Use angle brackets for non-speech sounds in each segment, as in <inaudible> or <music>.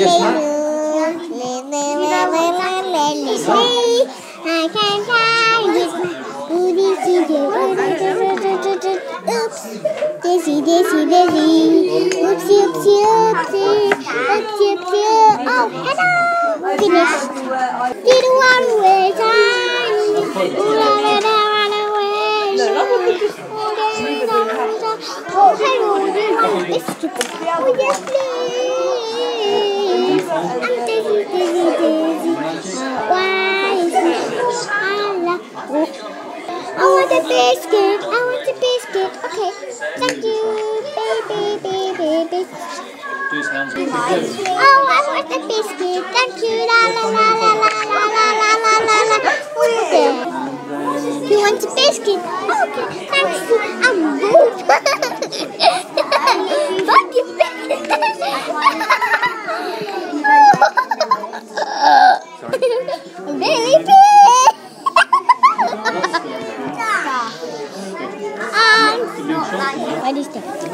Yes, ma'am. I can't hide Oops, dizzy, dizzy, dizzy. Oopsie, oopsie, Oops, Oopsie, oopsie. Oh, hello. Finished. Did one with time. Oh, hello. Oh, yes, please. Daisy, Daisy. Why is it? I love. Oh. I want a biscuit. I want a biscuit. Okay. Thank you, baby, baby, baby. Oh, I want a biscuit. Thank you. La la la la la la la la la la la. Okay. You want a biscuit? Okay. Thanks. What is that?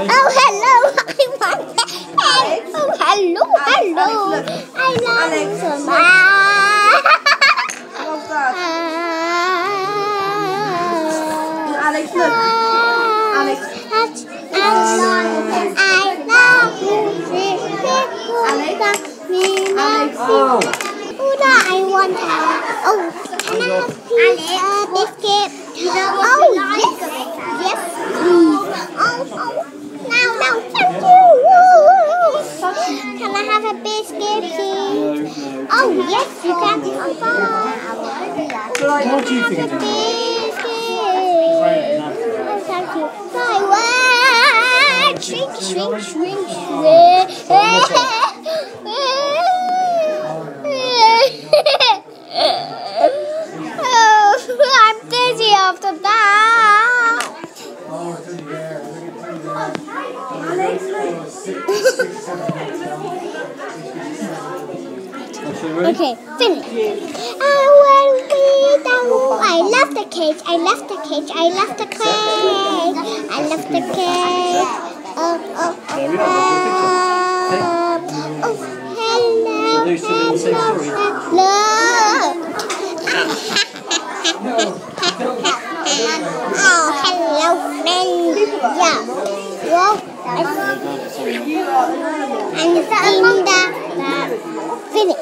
Oh, hello. <laughs> I want that. Oh, hello, hello. I love you so much. What's that? Alex, look. Alex. Oh. I want Oh, can I have uh, biscuit? Oh, yes. Yes, please. Oh, oh. No, no, thank you. Can I have a biscuit, please? Oh, yes, you can. Oh, What do you think? a biscuit. Oh, thank you. Bye. Shrink, shrink, shrink, shrink. Okay, finish. I love the cage. I love the cage. I love the cage. I love the cage. Oh, oh, oh. Oh. oh, hello, hello, hello. Oh, hello, friend. Yeah. Whoa. And it's in the finish.